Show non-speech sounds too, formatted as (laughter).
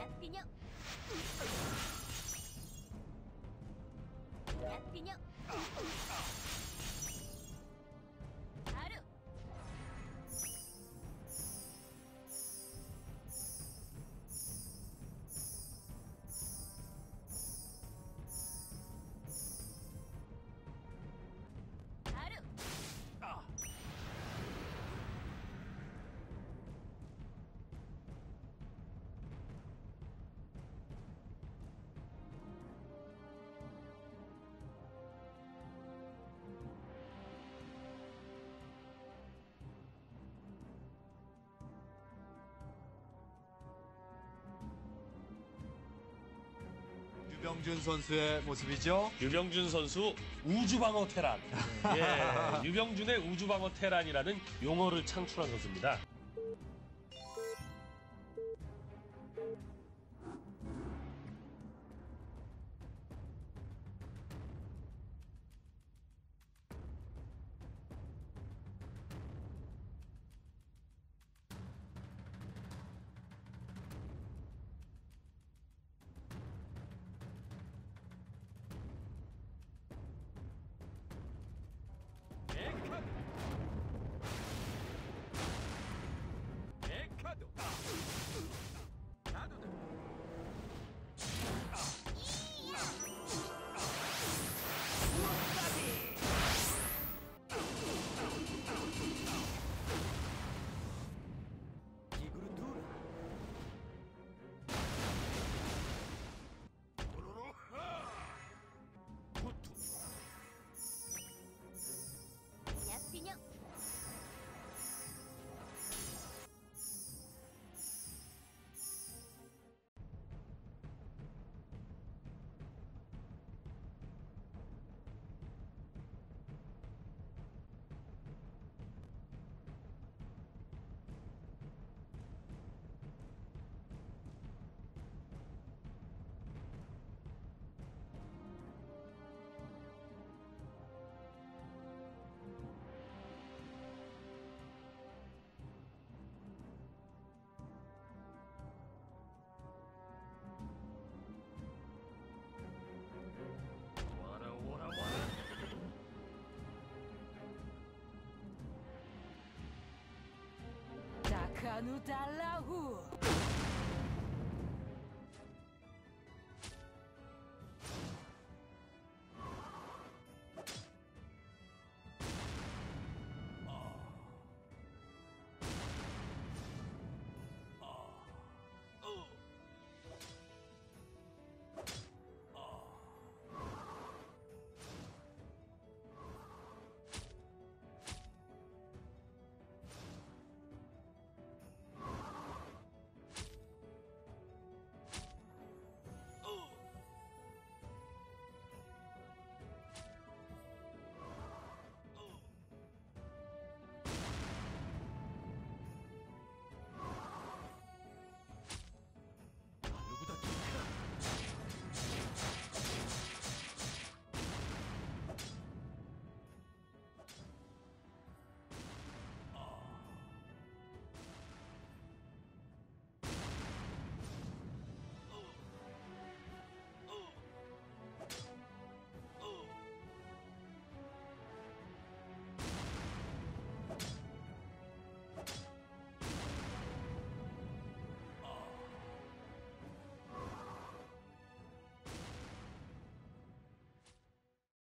약 비녀 약 비녀 유병준 선수의 모습이죠. 유병준 선수 우주방어 테란. (laughs) 예, 유병준의 우주방어 테란이라는 용어를 창출한 선수입니다. Ah! Anuta Lahu.